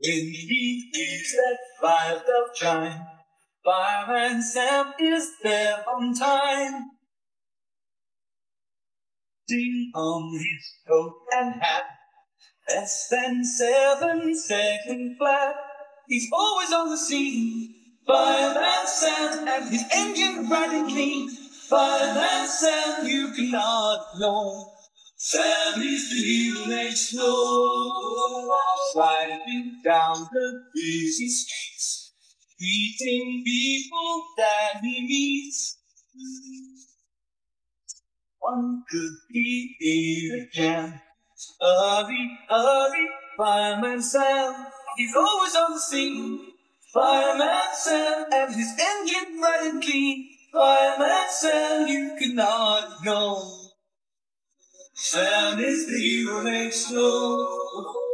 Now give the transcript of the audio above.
When he is that fire of chime, Fireman Sam is there on time. Ding on his coat and hat, less than seven second flat. He's always on the scene. Fireman Sam and his engine running clean. Fireman Sam, you cannot know. Sam is the next door, down the busy streets, greeting people that he meets. One could be here again. Hurry, hurry, fireman Sam. He's always on the scene. Fireman Sam and his engine running clean. Fireman Sam, you cannot know. Sam is the hero next door.